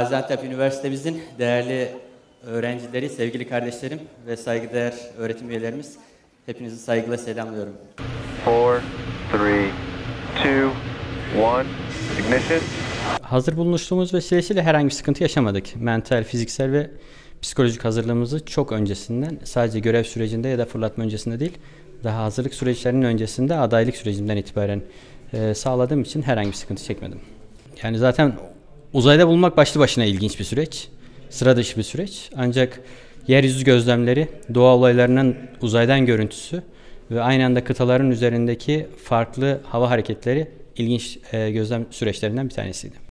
Gaziantep Üniversitemizin değerli öğrencileri, sevgili kardeşlerim ve saygıdeğer öğretim üyelerimiz hepinizi saygıyla selamlıyorum. four, three, two, one. Ignition. Hazır bulunuşluğumuz vesilesiyle herhangi bir sıkıntı yaşamadık. Mental, fiziksel ve psikolojik hazırlığımızı çok öncesinden sadece görev sürecinde ya da fırlatma öncesinde değil daha hazırlık süreçlerinin öncesinde adaylık sürecinden itibaren e, sağladığım için herhangi bir sıkıntı çekmedim. Yani zaten uzayda bulunmak başlı başına ilginç bir süreç. Sıra dışı bir süreç. Ancak yeryüzü gözlemleri, doğa olaylarının uzaydan görüntüsü ve aynı anda kıtaların üzerindeki farklı hava hareketleri ilginç e, gözlem süreçlerinden bir tanesiydi.